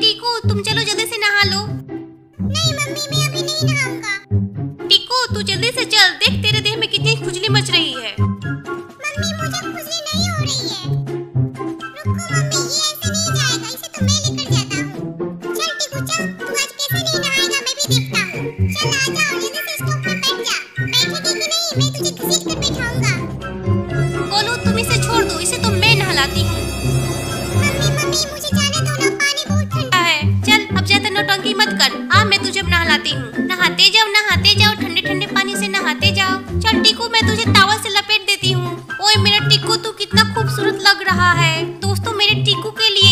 टीकू तुम चलो जल्दी से नहा लो। नहीं मम्मी मैं अभी नहीं नहाऊँगा। टीकू तू जल्दी से चल देख तेरे देह में कितनी खुजली मच रही है। मम्मी मुझे खुजली नहीं हो रही है। रुको मम्मी ये ऐसे नहीं जाएगा इसे तो मैं लेकर जाता हूँ। चल टिकू चल तू आज कैसे नहीं नहाएगा मैं भी देखता हूँ। चल आ जा और जल्दी से स्टोव पर बैठ जा। बैठेगी कि नहीं? मैं तुझे घसीट कर बैठाऊँगा। गोलू तुम इसे छोड़ की मत कर। आ मैं तुझे नहलाती हूँ। नहाते जाओ नहाते जाओ, ठंडे ठंडे पानी से नहाते जाओ। चल टीकू, मैं तुझे तावा से लपेट देती हूँ। ओए, मेरा टीकू, तू कितना खूबसूरत लग रहा है। दोस्तों, मेरे टीकू के लिए